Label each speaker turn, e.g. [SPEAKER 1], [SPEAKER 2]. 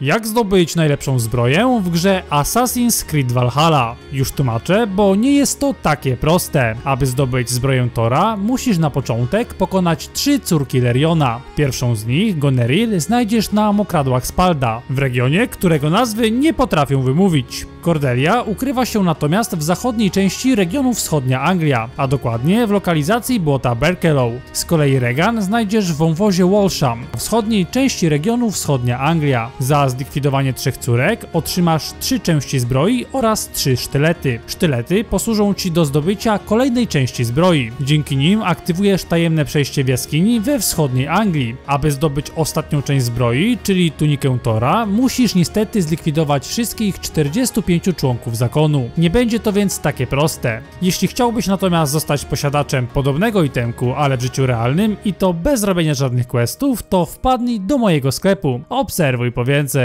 [SPEAKER 1] Jak zdobyć najlepszą zbroję w grze Assassin's Creed Valhalla? Już tłumaczę, bo nie jest to takie proste. Aby zdobyć zbroję Tora, musisz na początek pokonać trzy córki Leriona. Pierwszą z nich, Goneril, znajdziesz na mokradłach Spalda, w regionie, którego nazwy nie potrafią wymówić. Cordelia ukrywa się natomiast w zachodniej części regionu wschodnia Anglia, a dokładnie w lokalizacji błota Berkelow. Z kolei Regan znajdziesz w wąwozie Walsham, w wschodniej części regionu wschodnia Anglia. Za zlikwidowanie trzech córek otrzymasz trzy części zbroi oraz trzy sztylety. Sztylety posłużą ci do zdobycia kolejnej części zbroi. Dzięki nim aktywujesz tajemne przejście w jaskini we wschodniej Anglii. Aby zdobyć ostatnią część zbroi, czyli tunikę Tora, musisz niestety zlikwidować wszystkich 45 członków zakonu. Nie będzie to więc takie proste. Jeśli chciałbyś natomiast zostać posiadaczem podobnego itemku, ale w życiu realnym i to bez robienia żadnych questów, to wpadnij do mojego sklepu. Obserwuj po więcej.